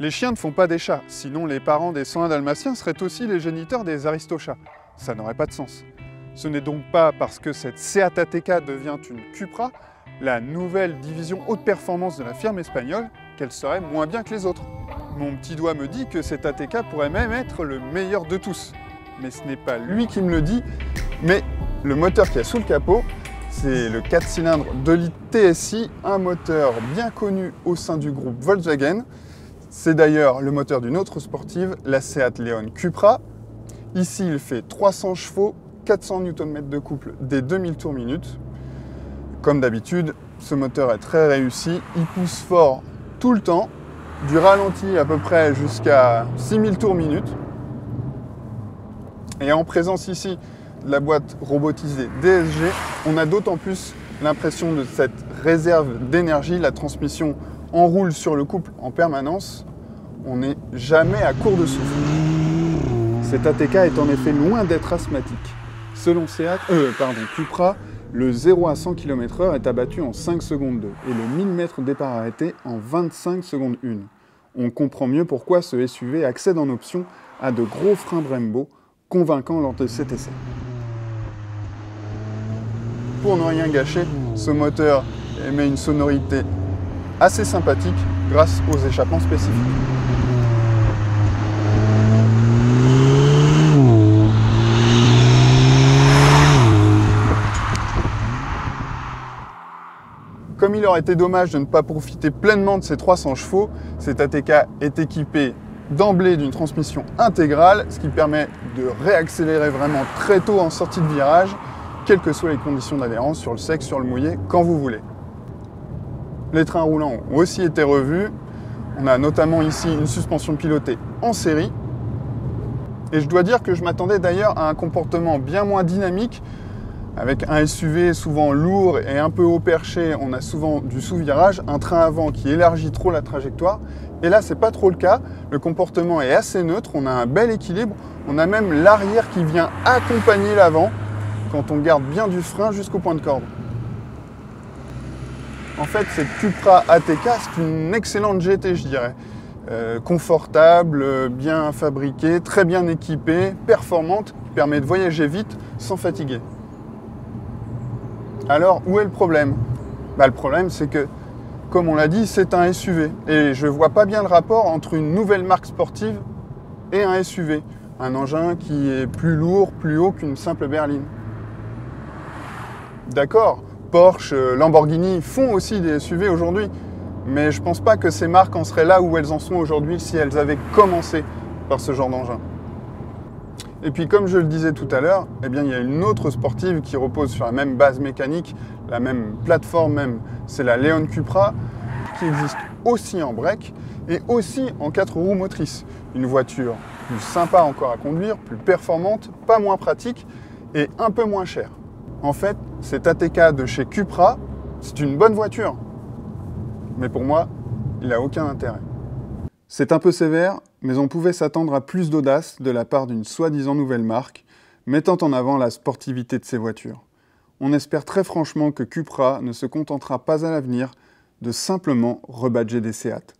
Les chiens ne font pas des chats, sinon les parents des 101 dalmatiens seraient aussi les géniteurs des aristochats. Ça n'aurait pas de sens. Ce n'est donc pas parce que cette Seat devient une Cupra, la nouvelle division haute performance de la firme espagnole, qu'elle serait moins bien que les autres. Mon petit doigt me dit que cet ATK pourrait même être le meilleur de tous. Mais ce n'est pas lui qui me le dit, mais le moteur qui a sous le capot, c'est le 4 cylindres de litre TSI, un moteur bien connu au sein du groupe Volkswagen. C'est d'ailleurs le moteur d'une autre sportive, la Seat Leon Cupra. Ici, il fait 300 chevaux, 400 Nm de couple dès 2000 tours minute. Comme d'habitude, ce moteur est très réussi, il pousse fort tout le temps, du ralenti à peu près jusqu'à 6000 tours minute. Et en présence ici de la boîte robotisée DSG, on a d'autant plus l'impression de cette réserve d'énergie. La transmission enroule sur le couple en permanence. On n'est jamais à court de souffle. Cet ATK est en effet loin d'être asthmatique. Selon Seat, euh, Cupra, le 0 à 100 km/h est abattu en 5 secondes 2 et le 1000 mètres départ arrêté en 25 secondes 1. On comprend mieux pourquoi ce SUV accède en option à de gros freins Brembo, convaincants lors de cet essai. Pour ne rien gâcher, ce moteur émet une sonorité assez sympathique grâce aux échappements spécifiques. Comme il aurait été dommage de ne pas profiter pleinement de ces 300 chevaux, cet ATK est équipé d'emblée d'une transmission intégrale, ce qui permet de réaccélérer vraiment très tôt en sortie de virage, quelles que soient les conditions d'adhérence sur le sec, sur le mouillé, quand vous voulez. Les trains roulants ont aussi été revus. On a notamment ici une suspension pilotée en série. Et je dois dire que je m'attendais d'ailleurs à un comportement bien moins dynamique avec un SUV souvent lourd et un peu haut perché, on a souvent du sous-virage, un train avant qui élargit trop la trajectoire. Et là, c'est pas trop le cas. Le comportement est assez neutre, on a un bel équilibre. On a même l'arrière qui vient accompagner l'avant quand on garde bien du frein jusqu'au point de corde. En fait, cette Cupra ATK, c'est une excellente GT, je dirais. Euh, confortable, bien fabriquée, très bien équipée, performante, qui permet de voyager vite sans fatiguer. Alors, où est le problème? Bah, Le problème, c'est que, comme on l'a dit, c'est un SUV. Et je ne vois pas bien le rapport entre une nouvelle marque sportive et un SUV. Un engin qui est plus lourd, plus haut qu'une simple berline. D'accord, Porsche, Lamborghini font aussi des SUV aujourd'hui. Mais je pense pas que ces marques en seraient là où elles en sont aujourd'hui si elles avaient commencé par ce genre d'engin. Et puis comme je le disais tout à l'heure, eh bien, il y a une autre sportive qui repose sur la même base mécanique, la même plateforme même, c'est la Leon Cupra, qui existe aussi en break et aussi en quatre roues motrices. Une voiture plus sympa encore à conduire, plus performante, pas moins pratique et un peu moins chère. En fait, cet ATK de chez Cupra, c'est une bonne voiture. Mais pour moi, il n'a aucun intérêt. C'est un peu sévère, mais on pouvait s'attendre à plus d'audace de la part d'une soi-disant nouvelle marque, mettant en avant la sportivité de ses voitures. On espère très franchement que Cupra ne se contentera pas à l'avenir de simplement rebadger des Seat.